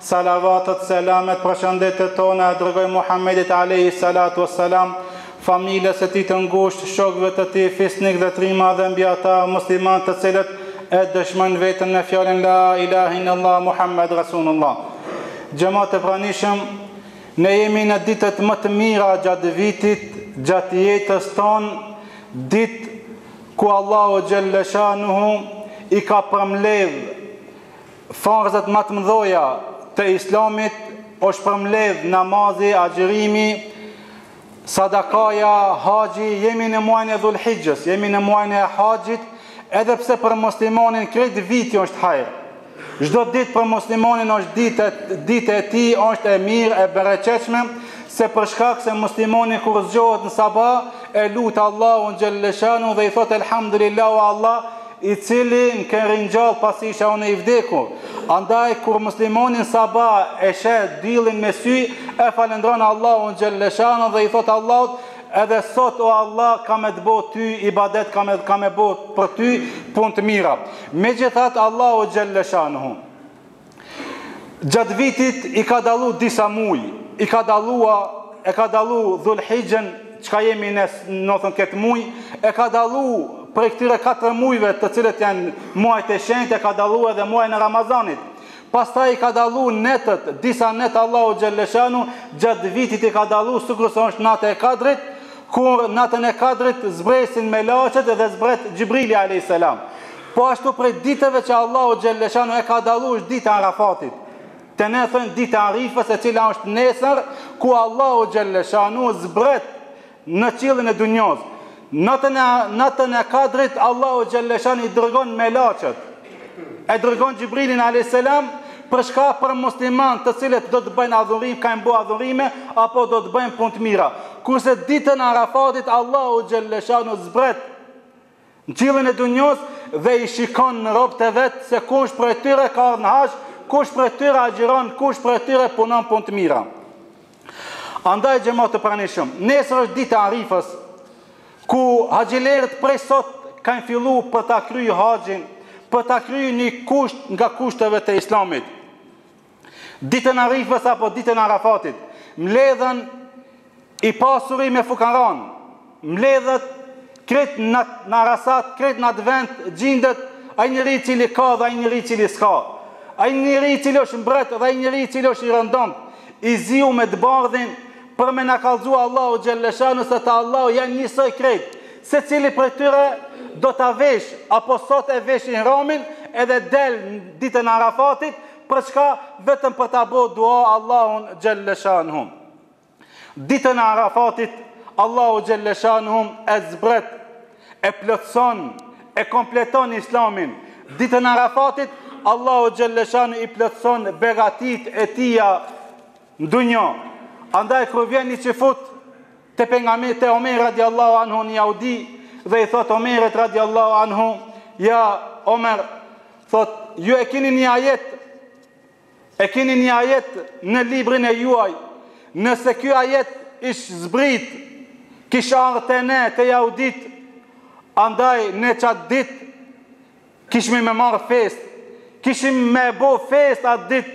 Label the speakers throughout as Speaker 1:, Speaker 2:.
Speaker 1: Salavatet selamet përshëndetjet tona e dërgojmë Muhammedit alejhi salatu ue selam, familjes së tij të ngushtë, shokëve të tij fisnikë dhe trima dhe mbi ata muslimanë të cilët e dëshmojnë veten me fjalën la ilahe illallah Muhammed Rasulullah. Xhemat të pranishëm, ne jemi në ditët më të mira gjatë vitit, gjatë jetës tonë, ditë ku Allahu xhelleshanuhu i ka përmbledhë, Farzet ma të mëdhoja të Islamit është përmledh namazi, agjërimi, sadakaja, haxhi, jemi në muajin e Dhul Hixhës, jemi në muajin e haxhit, edhe pse për muslimanin krejt viti është hajr. Çdo ditë për muslimanin është ditë, ditë e tij është e mirë e bereqetshme se për shkak se muslimani kur zgjohet në sabah e lut Allahun xhelleshanu dhe i thotë elhamdulilah o Allah i cili m'ke ringjall pasi isha unë i vdekur, andaj kur muslimanin sabah e sheh diellin me sy, e falënderon Allahun xhelleshanu dhe i thotë Allahut, edhe sot o Allah kam me të bo ty ibadet kam me bo për ty punë të mira. Megjithatë Allahu xhelleshanu. Gjatë vitit i ka dallu disa muj, i ka dallua, e ka dallu Dhul Hixhen, çka jemi ne, do thënë këtë muj, e ka dallu prej këtyre katër mujve të cilët janë muajt e shenjtë, e ka dallu edhe muajin e Ramazanit. Pastaj i ka dallu netët, disa net Allahu xhelleshanu gjatë vitit i ka dallu sikurse është Nata e Kadrit, kur Natën e Kadrit zbresin melaçet dhe zbret Xhibrili alejhi selam. Po ashtu prej ditëve që Allahu xhelleshanu e ka dallu është ditë e Arafatit. Te ne thojn ditë e Arifës e cila është nesër, ku Allahu xhelleshanu zbret në qiellin e dunjos. Natën e Kadrit Allahu xhelleshanu i dërgon melaçet. E dërgon Xhibrilin a.s. Për shka për musliman të cilët do të bëjnë adhurim, kan me bo adhurime, apo do të bëjnë punë të mira. Kurse ditën e Arafatit Allahu xhelleshanu zbret Në qiellin e dunjos dhe i shikon në robët e vet se kush prej tyre ka ardh në haxh, kush prej tyre agjëron, kush prej tyre punon punë të mira. Andaj xhemat të pranishëm, nesër është ditë e Arifës, ku haxhilerët prej sot kanë fillu për ta kry haxhin, për ta kry një kusht nga kushteve të Islamit. Ditën e Arifës apo ditën e Arafatit, mbledhen i pasuri me fukaran, mbledhet kret në Arasat, kret në atë vend gjindet ai njëri i cili ka dhe ai njëri i cili s'ka. Ai njëri i cili është mbret dhe ai njëri i cili është i rëndomt, i ziu me të bardhin për me na kallxu Allahu xhelleshanu se te Allahu janë njësoj kret. Secili prej tyre do ta vesh apo sot e vesh ihramin edhe del ditën e Arafatit Për çka? Vetëm për ta bo dua Allahun xhelleshanuhu. Ditën e Arafatit, Allahu xhelleshanuhu e zbret, e plotëson, e kompleton islamin. Ditën e Arafatit, Allahu xhelleshanuhu i plotëson begatitë e tija në dunjo. Andaj kur vjen një çifut, Te pejgamberi te Omer radijallahu anhu një jahudi dhe i thotë Omerit radijallahu anhu, ja Omer, thotë, ju e kini një ajet, e kini një ajet në librin e juaj, nëse kjo ajet ish zbrit, kish ardhë te ne te jahuditë, andaj ne qat ditë, kishmi me marrë festë, kishim me bo festë atë ditë,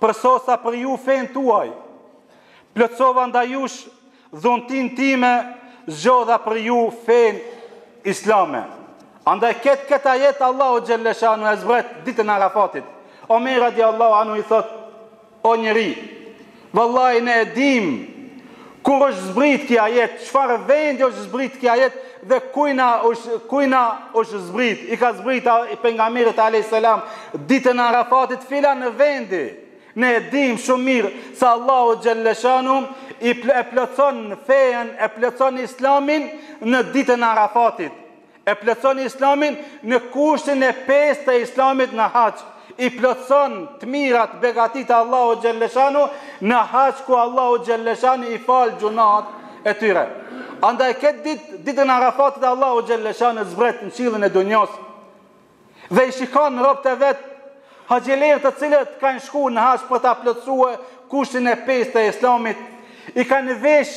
Speaker 1: Përsosa për ju fenë tuaj, plotësova ndaj jush dhuntinë time, zgjodha për ju fenë islame. Andaj ketë këtë ajet Allahu xhelleshanuhu e zbret ditën e Arafatit. Omer radijallahu anhu i thotë, o njeri, vallahi ne e dim, Kur është zbrit ky ajet, çfarë vendi është zbrit ky ajet dhe kujna kujna është zbrit, i ka zbrit pejgamberit alejhi selam ditën e Arafatit filan vendi. Ne e dimë shumë mirë se Allahu xhelleshanuhu i e plotson fenë, e plotson Islamin në ditën e Arafatit. E plotëson Islamin në kushtin e pestë të Islamit në Haxh. I plotëson të mirat, begatitë e Allahut xhelleshanuhu në Haxh ku Allahu xhelleshanuhu i fal gjunahet e tyre. Andaj këtë ditë, ditën e Arafatit Allahu xhelleshanuhu zbret në qiellin e dunjos. dhe i shikon robtë e vet haxhilerë të cilët kanë shku në haxh për ta plotësu kushtin e pestë të Islamit, i kanë vesh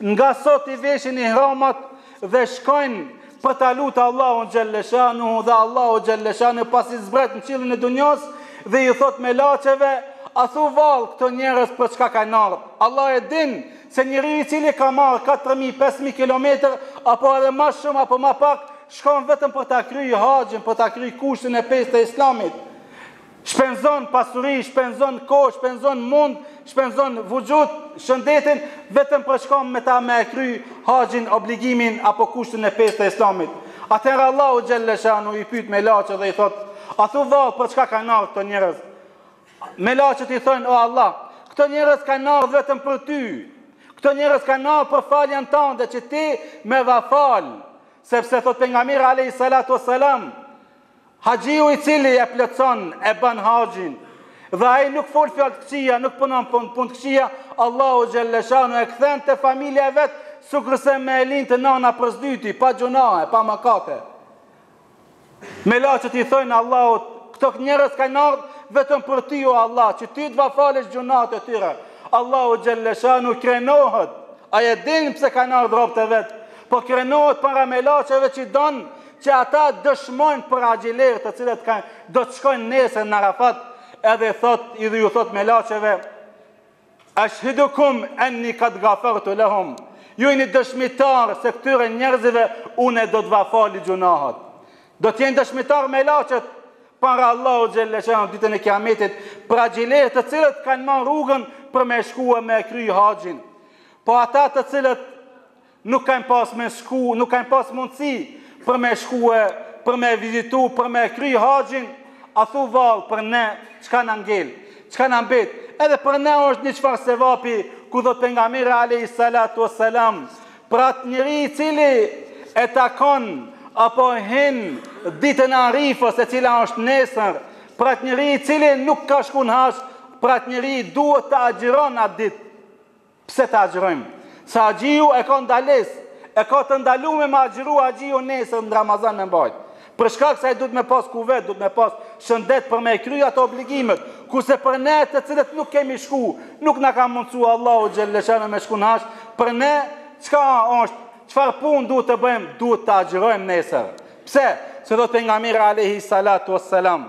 Speaker 1: nga sot i veshin ihramat dhe shkojnë për ta lutë Allahun xhelleshanuhu dhe Allahu xhelleshanuhu pasi zbret në qiellin e dunjas dhe i thotë melaqeve a thu vallë këto njerëz për çka kanë ardh Allah e din se njeri i cili ka marrë 4.000-5.000 km apo edhe ma shumë apo ma pak shkon vetëm për ta kry haxhin, për ta kry kushtin e pestë të Islamit. Shpenzon pasuri, shpenzon kohë, shpenzon mund, shpenzon vuxhut, shëndetin vetëm për shka me ta me e kry haxhin, obligimin apo kushtin e pestë të Islamit. Atëherë Allahu xhelleshanuhu i pyet melaqet dhe i thot: "A thu vallë për çka kanë ardh këto njerëz?" Melaqet i thonë: "O Allah, këto njerëz kanë ardh vetëm për ty. Këto njerëz kanë ardh për faljen tande që ti me jav falë." Sepse thotë pejgamberi alejhi salatu vesselam, haxhiu i cili e plotson e ban haxhin dhe ai nuk fol fjalë të këqija, nuk punon punë punë të këqija, Allahu xhelleshanuhu e kthen te familja e vet, sikurse me e lindë nana për s'dyti, pa gjunahe, pa mëkate. Melaçet i thojnë Allahut, Këto njerëz kanë ardhë vetëm për ty o Allah, që ty t'va falësh gjunat e tyre. Allahu Gjelleshanu krenohet, a e din pse kanë ardhë robët e vet, po krenohet para melaçeve që donë që ata dëshmojnë për haxhilerë të cilët kanë, do të shkojnë nesër në Arafat, edhe thot, edhe ju thot melaçeve, Eshhidukum enni kad gafertu lehum. Ju jeni dëshmitar se këtyre njerëzive une do t'va fali gjunahat. Do të jenë dëshmitar melaçet para Allahu Gjelleshanu ditën e kiametit, për haxhilerë të cilët kanë marrë rrugën për me shkua me kry haxhin. Po ata të cilët Nuk kanë pas me shku, nuk kanë pas mundësi për me shkue, për me vizitu, për me kry haxhin, a thu vallë për ne, çka na ngel, çka na mbet, edhe për ne është një çfarë sevapi, ku thot pejgamberi alejhi salatu wassalam, për atë njeri i cili e takon, apo hin ditën e arifes e cila është nesër, për atë njeri i cili nuk ka shku në haxh, për atë njeri duhet ta agjiron atë ditë. Pse ta agjërojmë? Se haxhiu e ka ndalesë, e ka të ndalume me agjëru haxhiu nesër Ramazan me mbajt. Për shkak se ai duhet me pas kuvet, duhet me pas shëndet për me kry ato obligimet, kurse për ne të cilët nuk kemi shku, nuk na ka mundësu Allahu xhelleshanu me shku në haxh, për ne çka është, çfarë punë duhet të bëjmë, duhet të agjërojmë nesër. Pse? Se thot pejgamberi alejhi salatu wassalam,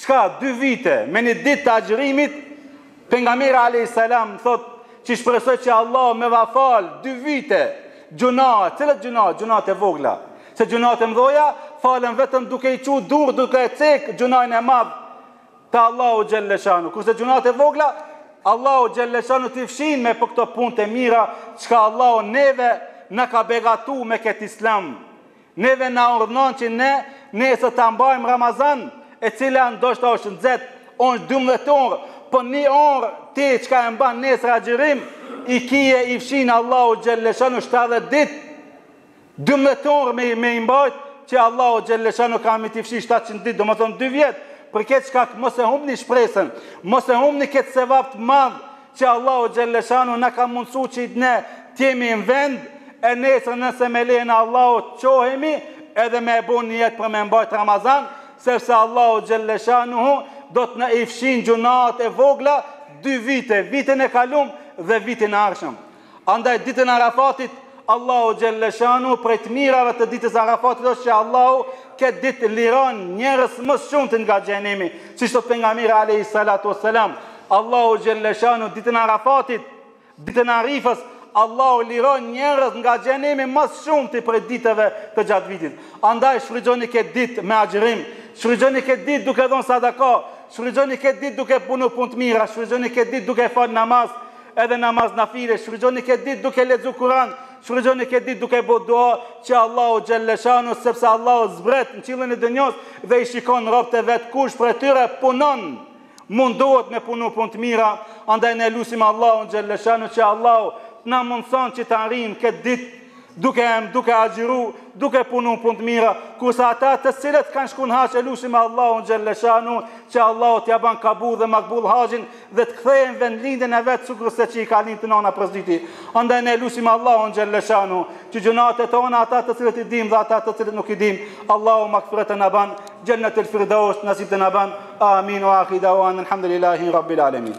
Speaker 1: Çka dy vite me një ditë të agjërimit, pejgamberi alejhi selam thotë që shpresoj që Allahu me va fal dy vite gjunat, cilat gjuna, gjunat e vogla, se gjunat e mëdha falen vetëm duke i çu durt duke e cek gjunajn e madh te Allahu xhelle shanu. Kurse gjunat e vogla Allahu xhelle shanu t'i fshin nëpër këto punët e mira, çka Allahu neve na ka begatu me këtë islam. Neve na urdhënon që ne nesër ta mbajmë Ramazan, e cila ndoshta është nxehtë, është dymbëdhjetë orë, po një orë ti çka e mban nesër agjërim, i kije i fshin Allahu xhelleshanu shtatëdhjetë ditë, dymbëdhjetë orë me me i mbajt që Allahu xhelleshanu ka me t'i fshi shtatëqind ditë, domethënë dy vjet. Për këtë shkak mos e humbni shpresën, mos e humbni këtë sevap të madh që Allahu xhelle shanu na ka mundësu që ne të jemi në vend e nesër nëse me lejen e Allahut çohemi edhe me e bë nijet për me mbajt Ramazan sepse Allahu xhelle shanu do të na i fshin gjunat e vogla dy vite vitin e kalum dhe vitin e ardhshëm Andaj ditën e Arafatit, Allahu xhelle shanu prej të mirave të ditës Arafatit është që Allahu këtë ditë liron njerëz ma së shumti nga xhehenemi, siç thotë pejgamberi alayhi salatu wassalam, Allahu xhelle shanu ditën e Arafatit, ditën e Arifës, Allahu liron njerëz nga xhehenemi ma së shumti prej ditëve të gjatë vitit. Andaj shfrytëzoni këtë ditë me agjërim, shfrytëzoni këtë ditë duke dhonë sadaka, shfrytëzoni këtë ditë duke punu punë të mira, shfrytëzoni këtë ditë duke fal namaz, Edhe namaz nafile, shfrytëzoni këtë ditë duke lexu Kur'an, shfrytëzoni këtë ditë duke bo dua që Allahu xhelle shanu, sepse Allahu zbret në qiellin e dynjos dhe i shikon robët e vet kush prej tyre punon, mundohet me punu punë të mira, andaj ne lusim Allahun xhelle shanu që Allahu të na mundëson që të arrijmë këtë ditë duke em, duke agjëru, duke punu punë të mira, kurse ata të cilët kanë shku në haxh e lusim Allahun xhelle shanu, që Allahu t'ia ban kabul dhe makbul haxhin dhe të kthehen n'vendlindjen e vet sikurse që i ka lind nana për së dyti. Andaj ne e lusim Allahun xhelle shanu, që gjynahet tona ata të cilët i dim dhe ata të cilët nuk i dim, Allahu magfiret të na ban, xhennetul firdeus nasip të na ban, amin, wa akhiru dawana, alhamdulillahi, rabbil alemin.